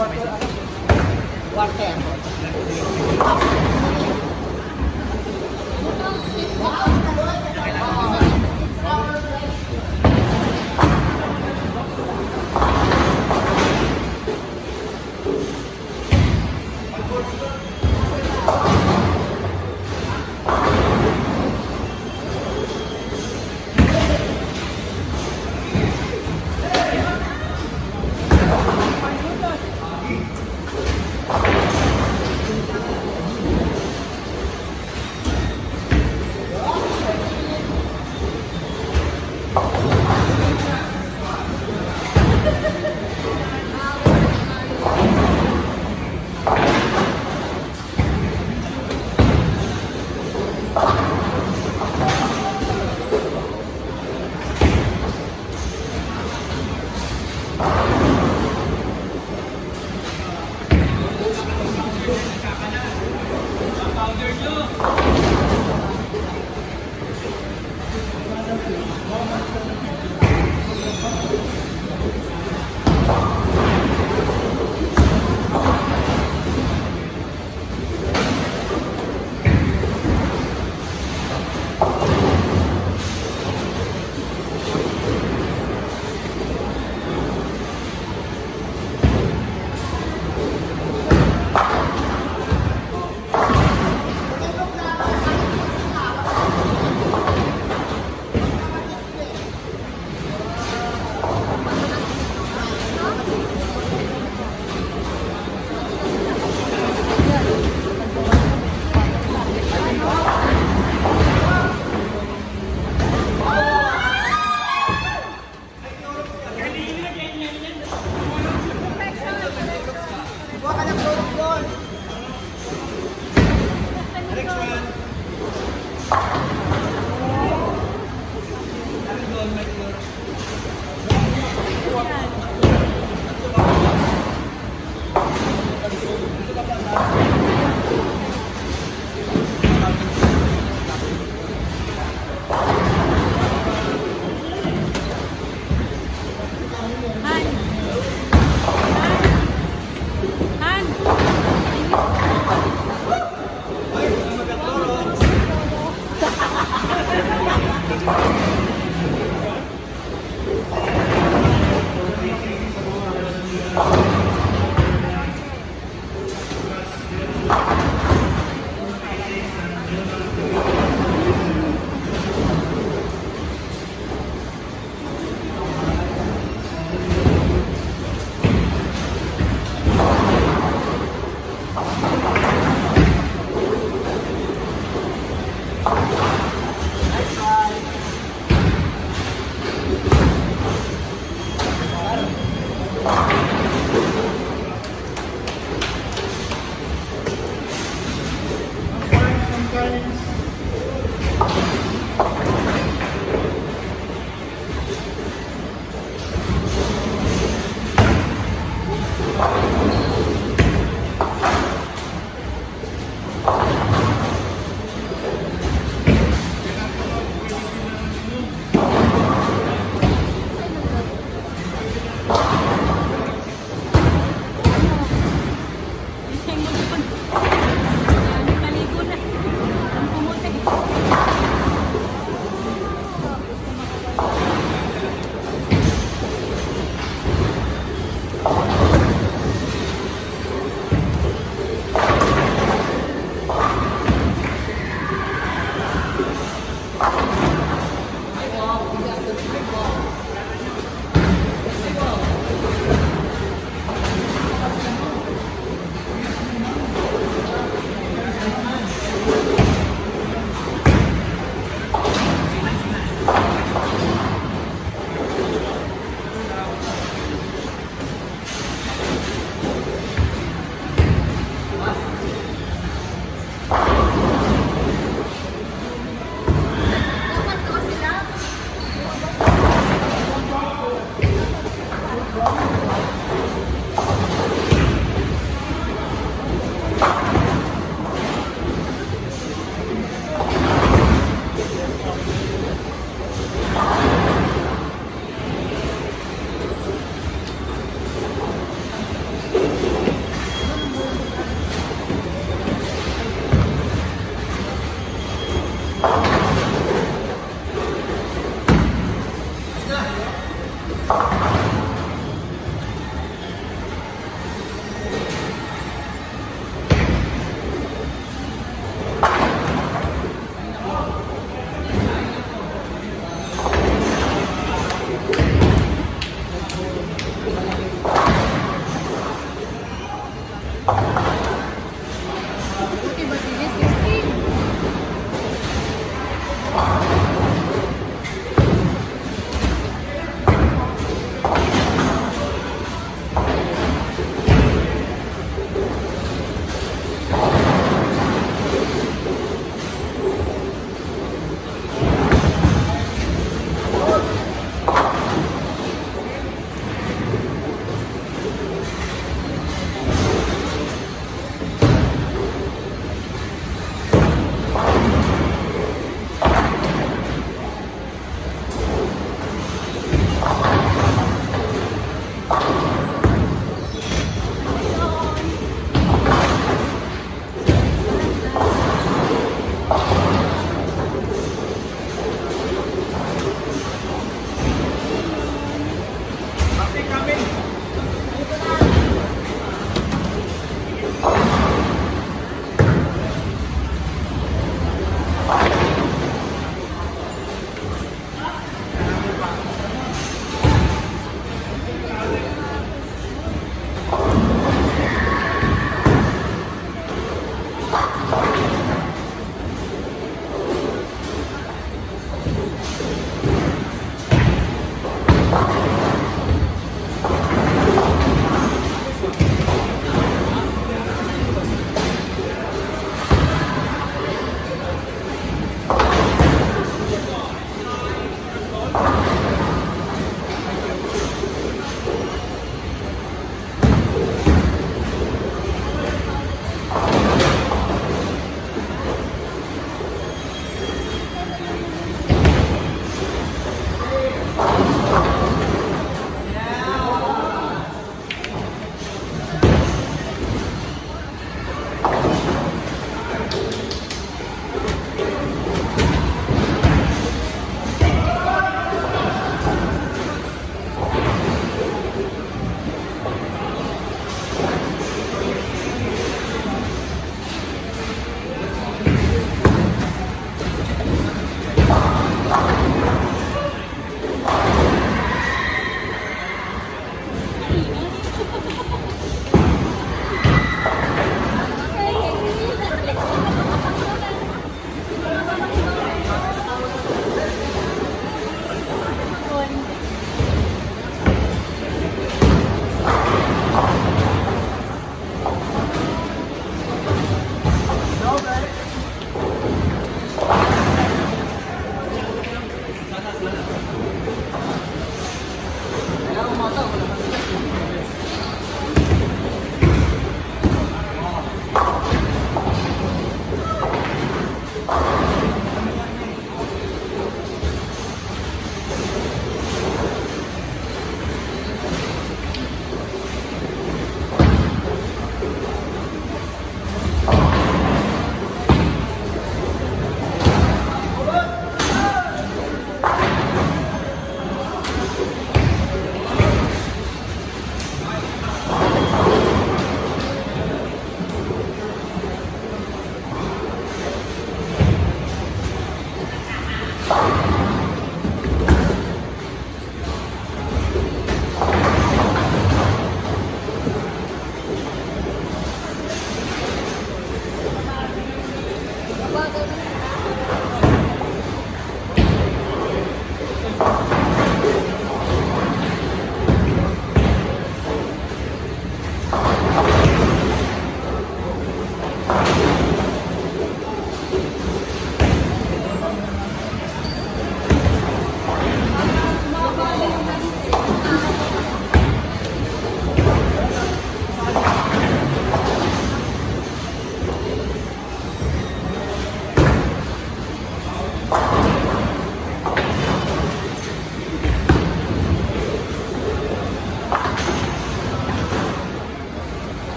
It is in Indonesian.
Guarda.